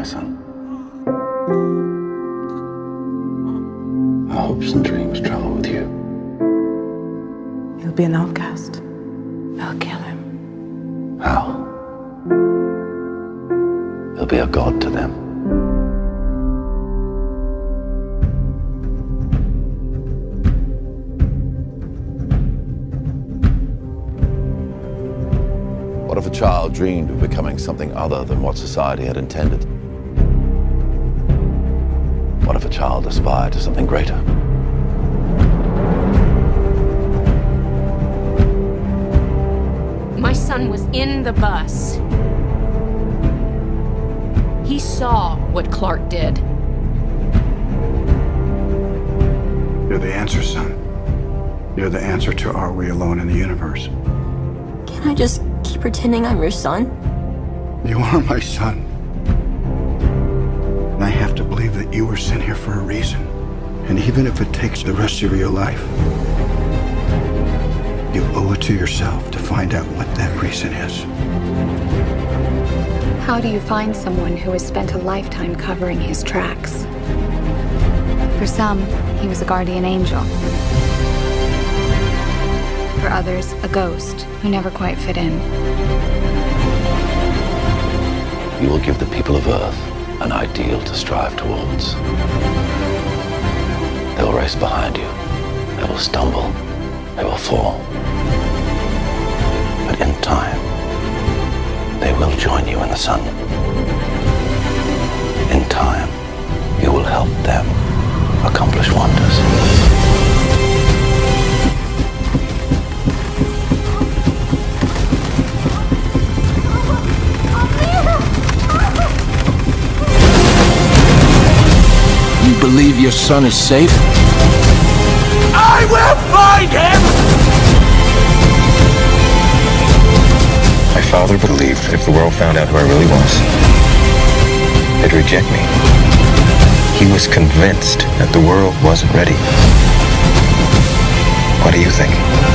Our hopes and dreams travel with you. He'll be an outcast. I'll kill him. How? He'll be a god to them. What if a child dreamed of becoming something other than what society had intended? Child aspired to something greater? My son was in the bus. He saw what Clark did. You're the answer, son. You're the answer to are we alone in the universe? Can I just keep pretending I'm your son? You are my son. You were sent here for a reason. And even if it takes the rest of your life, you owe it to yourself to find out what that reason is. How do you find someone who has spent a lifetime covering his tracks? For some, he was a guardian angel. For others, a ghost who never quite fit in. You will give the people of Earth an ideal to strive towards. They will race behind you. They will stumble. They will fall. But in time, they will join you in the sun. In time, you will help them accomplish wonders. Believe your son is safe? I will find him! My father believed if the world found out who I really was, they'd reject me. He was convinced that the world wasn't ready. What do you think?